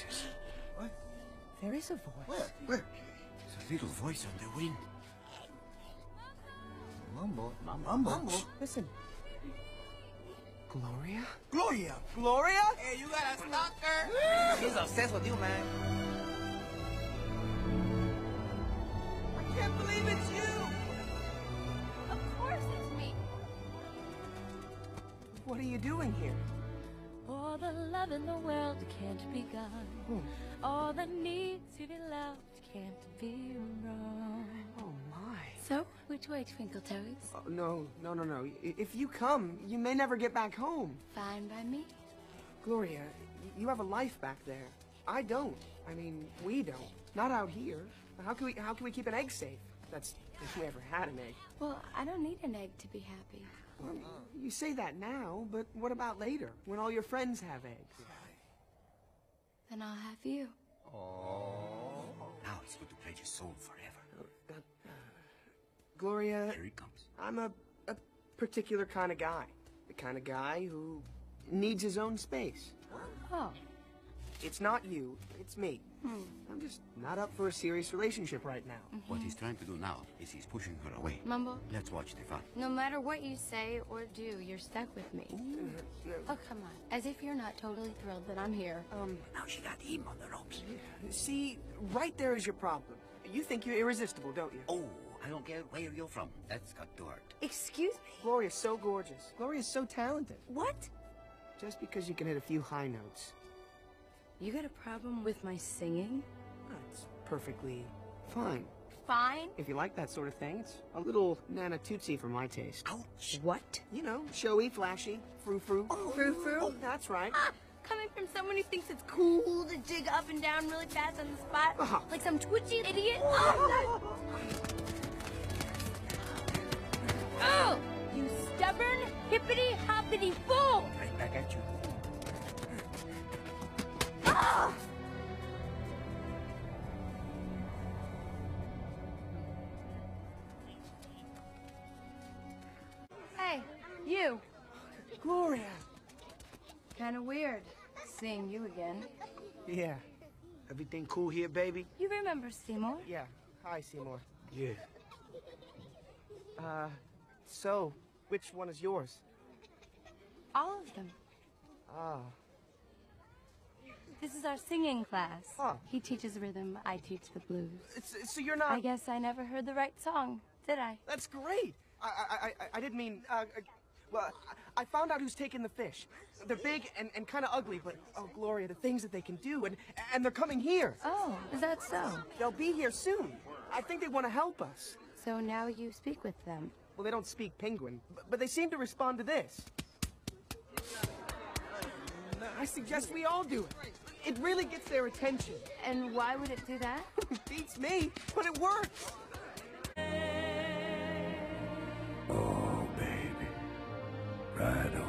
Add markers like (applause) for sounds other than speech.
voices. What? There is a voice. Where? Where? There's a little voice on the wind. Mumble. Mumble. Mumble. Listen. Gloria? Gloria. Gloria? Hey, you got a stalker? (laughs) She's obsessed with you, man. I can't believe it's you. Of course it's me. What are you doing here? All the love in the world can't be gone. Hmm. All that needs to be loved can't be wrong. Oh, my. So, which way, Twinkle Toes? Oh, no, no, no, no. I- If you come, you may never get back home. Fine by me. Gloria, y- you have a life back there. I don't. I mean, we don't. Not out here. How can we? How can we keep an egg safe? That's if we ever had an egg. Well, I don't need an egg to be happy. Well, you say that now, but what about later, when all your friends have eggs? Then I'll have you. Oh. Now it's going to pledge his soul forever. Gloria, Here he comes. I'm a, a particular kind of guy. The kind of guy who needs his own space. Oh, It's not you, it's me. Hmm. I'm just not up for a serious relationship right now. Mm-hmm. What he's trying to do now is he's pushing her away. Mumble, Let's watch the fun. no matter what you say or do, you're stuck with me. Mm-hmm. Oh, come on. As if you're not totally thrilled that I'm here. Um, Now she got him on the ropes. see, right there is your problem. You think you're irresistible, don't you? Oh, I don't care where you're from. That's got to hurt. Excuse me? Gloria's so gorgeous. Gloria's so talented. What? Just because you can hit a few high notes, You got a problem with my singing? that's perfectly fine. Fine. If you like that sort of thing, it's a little Nana Tootsie for my taste. Ouch! What? You know, showy, flashy, frou-frou. Oh, Frou frou? Oh, that's right. Ah, coming from someone who thinks it's cool to jig up and down really fast on the spot, Uh-huh. like some twitchy idiot. Oh, oh, you stubborn, hippity hoppity fool! Right back at you. You. Gloria! Kind of weird seeing you again. Yeah. Everything cool here, baby? You remember Seymour? Yeah. Hi, Seymour. Yeah. Uh, so, which one is yours? All of them. Ah. This is our singing class. Huh. He teaches rhythm, I teach the blues. It's, so you're not... I guess I never heard the right song, did I? That's great. I I I, I didn't mean. Uh, uh, well, I I found out who's taking the fish. They're big and, and kind of ugly, but oh Gloria, the things that they can do, and and they're coming here. Oh, is that so? They'll be here soon. I think they want to help us. So now you speak with them. Well, they don't speak penguin, but, but they seem to respond to this. I suggest we all do it. It really gets their attention. And why would it do that? (laughs) Beats me, but it works. Right.